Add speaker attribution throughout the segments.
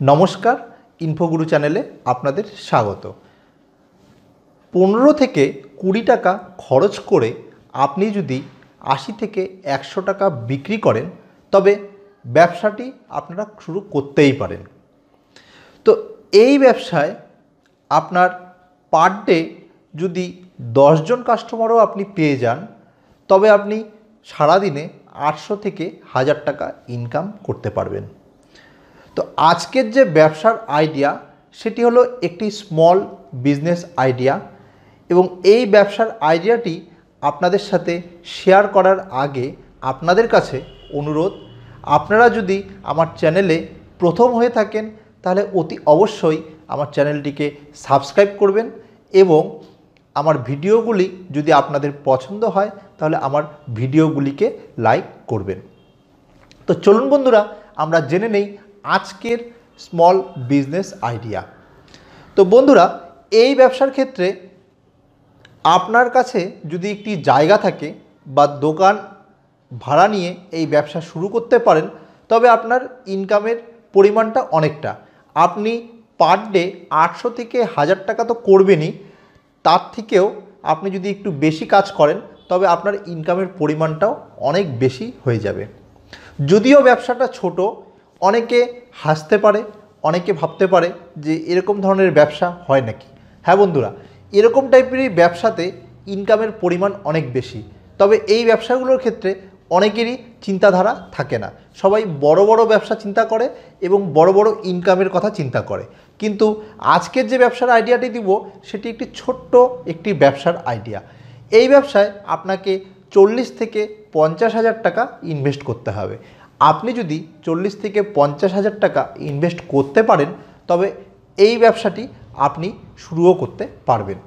Speaker 1: নমস্কার ইনফোগুরু চ্যানেলে আপনাদের স্বাগত। পনেরো থেকে কুড়ি টাকা খরচ করে আপনি যদি আশি থেকে একশো টাকা বিক্রি করেন, তবে ব্যবসাটি আপনারা শুরু করতেই পারেন। তো এই ব্যবসায় আপনার পার ডে যদি দশজন কাস্টমারও আপনি পেয়ে যান, তবে আপনি সারাদিনে আটশো থেকে হাজার টাকা ইনকাম করতে পারবেন। তো আজকের যে ব্যবসার আইডিয়া সেটি হলো একটি স্মল বিজনেস আইডিয়া এবং এই ব্যবসার আইডিয়াটি আপনাদের সাথে শেয়ার করার আগে আপনাদের কাছে অনুরোধ, আপনারা যদি আমার চ্যানেলে প্রথম হয়ে থাকেন, তাহলে অতি অবশ্যই আমার চ্যানেলটিকে সাবস্ক্রাইব করবেন এবং আমার ভিডিওগুলি যদি আপনাদের পছন্দ হয়, তাহলে আমার ভিডিওগুলিকে লাইক করবেন। তো চলুন বন্ধুরা, আমরা জেনে নেই আজকের স্মল বিজনেস আইডিয়া তো বন্ধুরা, এই ব্যবসার ক্ষেত্রে আপনার কাছে যদি একটি জায়গা থাকে বা দোকান ভাড়া নিয়ে এই ব্যবসা শুরু করতে পারেন, তবে আপনার ইনকামের পরিমাণটা অনেকটা। আপনি পার ডে আটশো থেকে হাজার টাকা তো করবেনই, তার থেকেও আপনি যদি একটু বেশি কাজ করেন, তবে আপনার ইনকামের পরিমাণটাও অনেক বেশি হয়ে যাবে। যদিও ব্যবসাটা ছোট অনেকে হাসতে পারে, অনেকে ভাবতে পারে যে এরকম ধরনের ব্যবসা হয় নাকি। হ্যাঁ বন্ধুরা, এরকম টাইপেরই ব্যবসাতে ইনকামের পরিমাণ অনেক বেশি। তবে এই ব্যবসাগুলোর ক্ষেত্রে অনেকেরই চিন্তাধারা থাকে না। সবাই বড় বড় ব্যবসা চিন্তা করে এবং বড় বড় ইনকামের কথা চিন্তা করে। কিন্তু আজকের যে ব্যবসার আইডিয়াটি দিব, সেটি একটি ছোট্ট একটি ব্যবসার আইডিয়া এই ব্যবসায় আপনাকে চল্লিশ থেকে পঞ্চাশ হাজার টাকা ইনভেস্ট করতে হবে। আপনি যদি চল্লিশ থেকে পঞ্চাশ হাজার টাকা ইনভেস্ট করতে পারেন, তবে এই ব্যবসাটি আপনি শুরুও করতে পারবেন।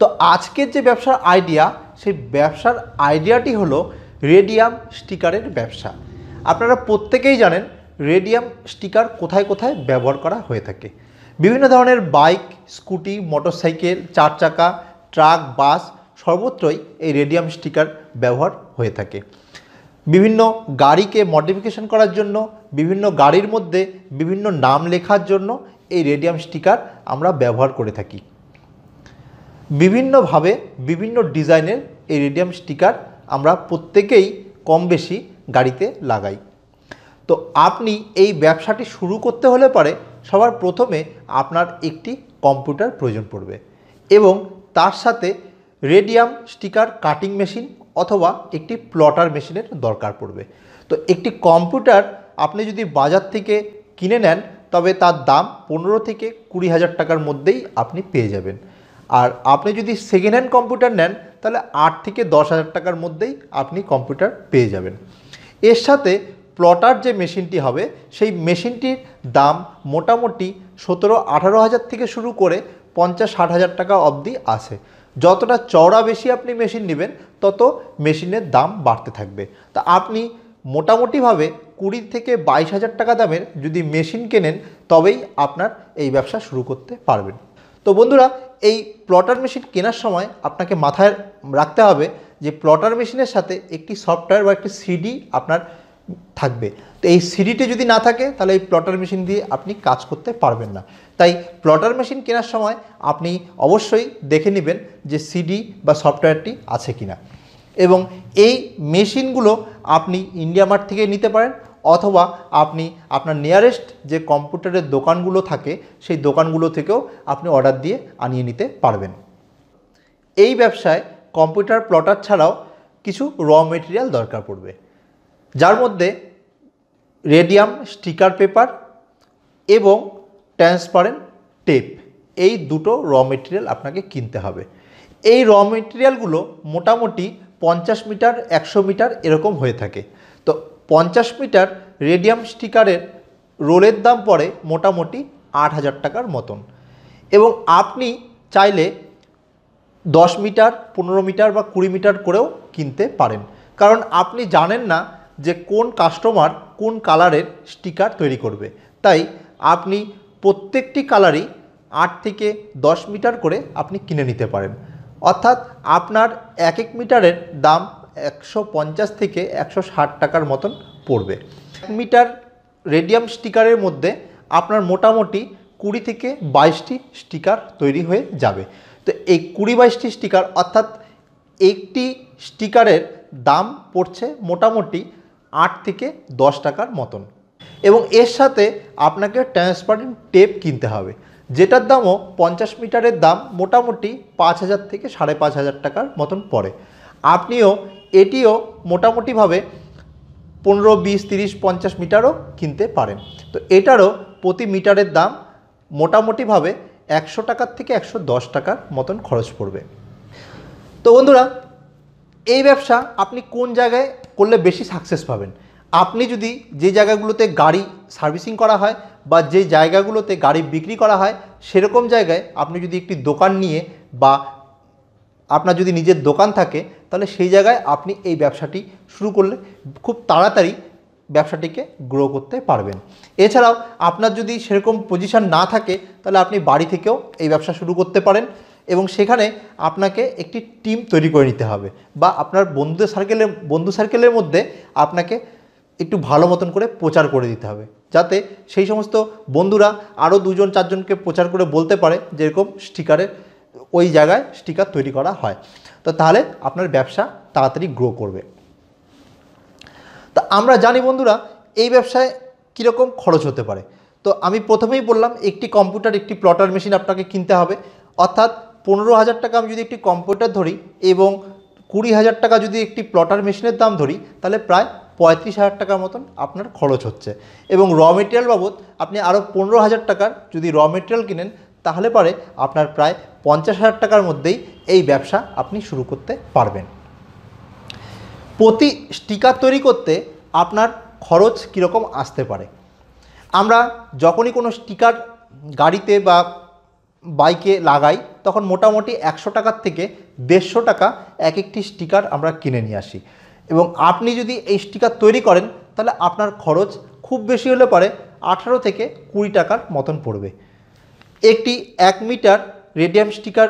Speaker 1: তো আজকের যে ব্যবসার আইডিয়া সেই ব্যবসার আইডিয়াটি হলো রেডিয়াম স্টিকারের ব্যবসা। আপনারা প্রত্যেকেই জানেন রেডিয়াম স্টিকার কোথায় কোথায় ব্যবহার করা হয়ে থাকে। বিভিন্ন ধরনের বাইক স্কুটি মোটরসাইকেল চার চাকা ট্রাক বাস সর্বত্রই এই রেডিয়াম স্টিকার ব্যবহার হয়ে থাকে। বিভিন্ন গাড়িকে মডিফিকেশন করার জন্য, বিভিন্ন গাড়ির মধ্যে বিভিন্ন নাম লেখার জন্য এই রেডিয়াম স্টিকার আমরা ব্যবহার করে থাকি। বিভিন্নভাবে বিভিন্ন ডিজাইনের এই রেডিয়াম স্টিকার আমরা প্রত্যেকেই কম বেশি গাড়িতে লাগাই। তো আপনি এই ব্যবসাটি শুরু করতে হলে পারে সবার প্রথমে আপনার একটি কম্পিউটার প্রয়োজন পড়বে এবং তার সাথে রেডিয়াম স্টিকার কাটিং মেশিন অথবা একটি প্লটার মেশিনের দরকার পড়বে। তো একটি কম্পিউটার আপনি যদি বাজার থেকে কিনে নেন, তবে তার দাম পনেরো থেকে কুড়ি হাজার টাকার মধ্যেই আপনি পেয়ে যাবেন। আর আপনি যদি সেকেন্ড হ্যান্ড কম্পিউটার নেন, তাহলে আট থেকে দশ হাজার টাকার মধ্যেই আপনি কম্পিউটার পেয়ে যাবেন। এর সাথে প্লটার যে মেশিনটি হবে, সেই মেশিনটির দাম মোটামুটি সতেরো আঠারো হাজার থেকে শুরু করে পঞ্চাশ ষাট হাজার টাকা অবধি আছে। যতটা চওড়া বেশি আপনি মেশিন নেবেন তত মেশিনের দাম বাড়তে থাকবে। তা আপনি মোটামুটিভাবে কুড়ি থেকে বাইশ হাজার টাকা দামের যদি মেশিন কেনেন, তবেই আপনার এই ব্যবসা শুরু করতে পারবেন। তো বন্ধুরা, এই প্লটার মেশিন কেনার সময় আপনাকে মাথায় রাখতে হবে যে প্লটার মেশিনের সাথে একটি সফটওয়্যার বা একটি সিডি আপনার থাকবে। তো এই সিডিটি যদি না থাকে, তাহলে এই প্লটার মেশিন দিয়ে আপনি কাজ করতে পারবেন না। তাই প্লটার মেশিন কেনার সময় আপনি অবশ্যই দেখে নেবেন যে সিডি বা সফটওয়্যারটি আছে কিনা। এবং এই মেশিনগুলো আপনি ইন্ডিয়া মার্ট থেকে নিতে পারেন অথবা আপনি আপনার নিয়ারেস্ট যে কম্পিউটারের দোকানগুলো থাকে, সেই দোকানগুলো থেকেও আপনি অর্ডার দিয়ে আনিয়ে নিতে পারবেন। এই ব্যবসায় কম্পিউটার প্লটার ছাড়াও কিছু র মেটেরিয়াল দরকার পড়বে। যার মধ্যে রেডিয়াম স্টিকার পেপার এবং ট্রান্সপারেন্ট টেপ এই দুটো র মেটেরিয়াল আপনাকে কিনতে হবে। এই র মেটেরিয়ালগুলো মোটামুটি পঞ্চাশ মিটার, একশো মিটার এরকম হয়ে থাকে। তো পঞ্চাশ মিটার রেডিয়াম স্টিকারের রোলের দাম পড়ে মোটামুটি আট হাজার টাকার মতন। এবং আপনি চাইলে দশ মিটার, পনেরো মিটার বা কুড়ি মিটার করেও কিনতে পারেন। কারণ আপনি জানেন না যে কোন কাস্টমার কোন কালারের স্টিকার তৈরি করবে। তাই আপনি প্রত্যেকটি কালারই আট থেকে দশ মিটার করে আপনি কিনে নিতে পারেন। অর্থাৎ আপনার এক এক মিটারের দাম একশো পঞ্চাশ থেকে একশো ষাট টাকার মতন পড়বে। এক মিটার রেডিয়াম স্টিকারের মধ্যে আপনার মোটামুটি কুড়ি থেকে বাইশটি স্টিকার তৈরি হয়ে যাবে। তো এই কুড়ি বাইশটি স্টিকার অর্থাৎ একটি স্টিকারের দাম পড়ছে মোটামুটি আট থেকে দশ টাকার মতন। এবং এর সাথে আপনাকে ট্রান্সপারেন্ট টেপ কিনতে হবে। যেটার দামও পঞ্চাশ মিটারের দাম মোটামুটি পাঁচ হাজার থেকে সাড়ে পাঁচ হাজার টাকার মতন পড়ে। আপনিও এটিও মোটামুটিভাবে পনেরো, বিশ, তিরিশ, পঞ্চাশ মিটারও কিনতে পারেন। তো এটারও প্রতি মিটারের দাম মোটামুটিভাবে একশো টাকার থেকে একশো দশ টাকার মতন খরচ পড়বে। তো বন্ধুরা, এই ব্যবসা আপনি কোন জায়গায় করলে বেশি সাকসেস পাবেন? আপনি যদি যে জায়গাগুলোতে গাড়ি সার্ভিসিং করা হয় বা যে জায়গাগুলোতে গাড়ি বিক্রি করা হয়, সেরকম জায়গায় আপনি যদি একটি দোকান নিয়ে বা আপনার যদি নিজের দোকান থাকে, তাহলে সেই জায়গায় আপনি এই ব্যবসাটি শুরু করলে খুব তাড়াতাড়ি ব্যবসাটিকে গ্রো করতে পারবেন। এছাড়াও আপনার যদি সেরকম পজিশন না থাকে, তাহলে আপনি বাড়ি থেকেও এই ব্যবসা শুরু করতে পারেন এবং সেখানে আপনাকে একটি টিম তৈরি করে নিতে হবে বা আপনার বন্ধুদের সার্কেলের বন্ধু সার্কেলের মধ্যে আপনাকে একটু ভালো মতন করে প্রচার করে দিতে হবে। যাতে সেই সমস্ত বন্ধুরা আরও দুজন, চারজনকে প্রচার করে বলতে পারে যেরকম স্টিকারের ওই জায়গায় স্টিকার তৈরি করা হয়। তো তাহলে আপনার ব্যবসা তাড়াতাড়ি গ্রো করবে। তা আমরা জানি বন্ধুরা, এই ব্যবসায় কীরকম খরচ হতে পারে। তো আমি প্রথমেই বললাম, একটি কম্পিউটার, একটি প্লটার মেশিন আপনাকে কিনতে হবে। অর্থাৎ পনেরো হাজার টাকা আমি যদি একটি কম্পিউটার ধরি এবং কুড়ি হাজার টাকা যদি একটি প্লটার মেশিনের দাম ধরি, তাহলে প্রায় পঁয়ত্রিশ হাজার টাকার মতন আপনার খরচ হচ্ছে। এবং র মেটেরিয়াল বাবদ আপনি আরও পনেরো হাজার টাকার যদি র মেটেরিয়াল কিনেন, তাহলে পরে আপনার প্রায় পঞ্চাশ হাজার টাকার মধ্যেই এই ব্যবসা আপনি শুরু করতে পারবেন। প্রতি স্টিকার তৈরি করতে আপনার খরচ কীরকম আসতে পারে? আমরা যখনই কোনো স্টিকার গাড়িতে বা বাইকে লাগাই, তখন মোটামুটি একশো টাকার থেকে দেড়শো টাকা এক একটি স্টিকার আমরা কিনে নিয়ে আসি। এবং আপনি যদি এই স্টিকার তৈরি করেন, তাহলে আপনার খরচ খুব বেশি হলে পরে আঠারো থেকে কুড়ি টাকার মতন পড়বে। একটি এক মিটার রেডিয়াম স্টিকার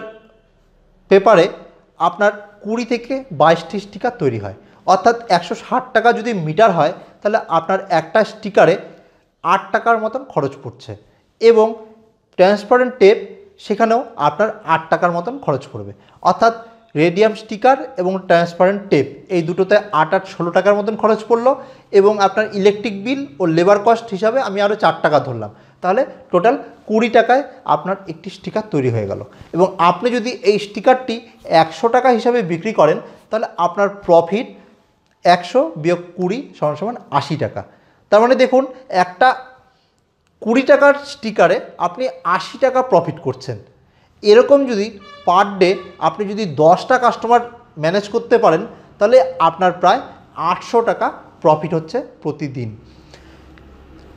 Speaker 1: পেপারে আপনার কুড়ি থেকে বাইশটি স্টিকার তৈরি হয়। অর্থাৎ একশো ষাট টাকা যদি মিটার হয়, তাহলে আপনার একটা স্টিকারে আট টাকার মতন খরচ পড়ছে এবং ট্রান্সপারেন্ট টেপ সেখানেও আপনার আট টাকার মতন খরচ পড়বে। অর্থাৎ রেডিয়াম স্টিকার এবং ট্রান্সপারেন্ট টেপ। এই দুটোতে আট আট ষোলো টাকার মতন খরচ পড়ল এবং আপনার ইলেকট্রিক বিল ও লেবার কস্ট হিসাবে আমি আরও চার টাকা ধরলাম। তাহলে টোটাল কুড়ি টাকায় আপনার একটি স্টিকার তৈরি হয়ে গেল। এবং আপনি যদি এই স্টিকারটি একশো টাকা হিসাবে বিক্রি করেন, তাহলে আপনার প্রফিট একশো বিয়োগ কুড়ি সমান সমান আশি টাকা। তার মানে দেখুন, একটা কুড়ি টাকার স্টিকারে আপনি আশি টাকা প্রফিট করছেন। এরকম যদি পার ডে আপনি যদি দশটা কাস্টমার ম্যানেজ করতে পারেন, তাহলে আপনার প্রায় আটশো টাকা প্রফিট হচ্ছে প্রতিদিন।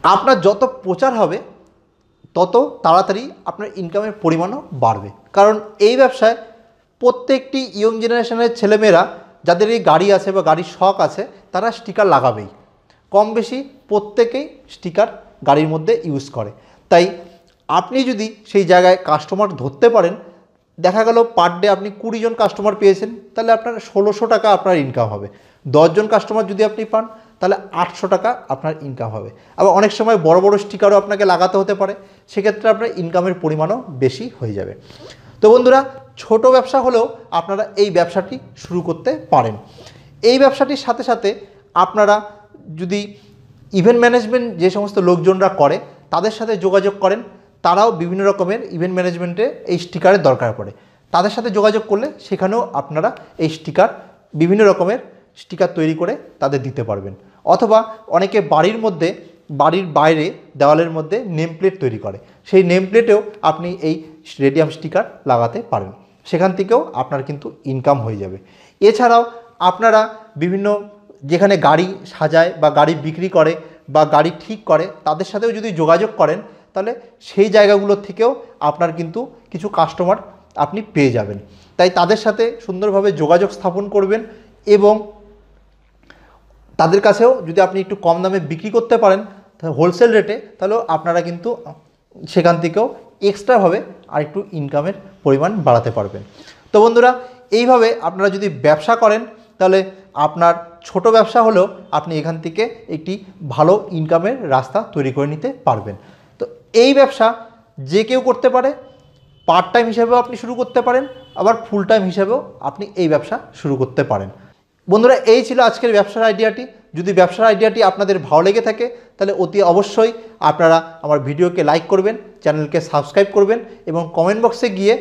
Speaker 1: আপনার যত প্রচার হবে, তত তাড়াতাড়ি আপনার ইনকামের পরিমাণও বাড়বে। কারণ এই ব্যবসায় প্রত্যেকটি ইয়ং জেনারেশনের ছেলেমেয়েরা, যাদের এই গাড়ি আছে বা গাড়ির শখ আছে, তারা স্টিকার লাগাবেই। কম বেশি প্রত্যেকেই স্টিকার গাড়ির মধ্যে ইউজ করে। তাই আপনি যদি সেই জায়গায় কাস্টমার ধরতে পারেন, দেখা গেল পার ডে আপনি কুড়ি জন কাস্টমার পেয়েছেন, তাহলে আপনার ষোলোশো টাকা আপনার ইনকাম হবে। দশজন কাস্টমার যদি আপনি পান, তাহলে আটশো টাকা আপনার ইনকাম হবে। আবার অনেক সময় বড় বড় স্টিকারও আপনাকে লাগাতে হতে পারে, সেক্ষেত্রে আপনার ইনকামের পরিমাণও বেশি হয়ে যাবে। তো বন্ধুরা, ছোট ব্যবসা হলেও আপনারা এই ব্যবসাটি শুরু করতে পারেন। এই ব্যবসাটির সাথে সাথে আপনারা যদি ইভেন্ট ম্যানেজমেন্ট যে সমস্ত লোকজনরা করে, তাদের সাথে যোগাযোগ করেন তারাও বিভিন্ন রকমের ইভেন্ট ম্যানেজমেন্টে এই স্টিকারের দরকার পড়ে। তাদের সাথে যোগাযোগ করলে সেখানেও আপনারা এই স্টিকার বিভিন্ন রকমের স্টিকার তৈরি করে তাদের দিতে পারবেন। অথবা অনেকে বাড়ির মধ্যে, বাড়ির বাইরে দেওয়ালের মধ্যে নেম প্লেট তৈরি করে। সেই নেম প্লেটেও আপনি এই রেডিয়াম স্টিকার লাগাতে পারেন। সেখান থেকেও আপনার কিন্তু ইনকাম হয়ে যাবে। এছাড়াও আপনারা বিভিন্ন যেখানে গাড়ি সাজায় বা গাড়ি বিক্রি করে বা গাড়ি ঠিক করে, তাদের সাথেও যদি যোগাযোগ করেন তাহলে সেই জায়গাগুলোর থেকেও আপনার কিন্তু কিছু কাস্টমার আপনি পেয়ে যাবেন। তাই তাদের সাথে সুন্দরভাবে যোগাযোগ স্থাপন করবেন এবং তাদের কাছেও যদি আপনি একটু কম দামে বিক্রি করতে পারেন হোলসেল রেটে তাহলেও আপনারা কিন্তু সেখান থেকেও এক্সট্রাভাবে আর একটু ইনকামের পরিমাণ বাড়াতে পারবেন। তো বন্ধুরা, এইভাবে আপনারা যদি ব্যবসা করেন, তাহলে আপনার ছোট ব্যবসা হলেও আপনি এখান থেকে একটি ভালো ইনকামের রাস্তা তৈরি করে নিতে পারবেন। এই ব্যবসা যে কেউ করতে পারে পার্ট টাইম হিসাবেও আপনি শুরু করতে পারেন, আবার ফুল টাইম হিসাবেও আপনি এই ব্যবসা শুরু করতে পারেন। বন্ধুরা, এই ছিল আজকের ব্যবসার আইডিয়াটি যদি ব্যবসার আইডিয়াটি আপনাদের ভালো লেগে থাকে, তাহলে অতি অবশ্যই আপনারা আমার ভিডিওকে লাইক করবেন, চ্যানেলকে সাবস্ক্রাইব করবেন এবং কমেন্ট বক্সে গিয়ে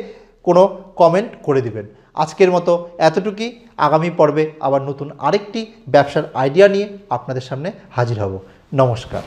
Speaker 1: কোনো কমেন্ট করে দিবেন। আজকের মতো এতটুকুই। আগামী পর্বে আবার নতুন আরেকটি ব্যবসার আইডিয়া নিয়ে আপনাদের সামনে হাজির হব। নমস্কার।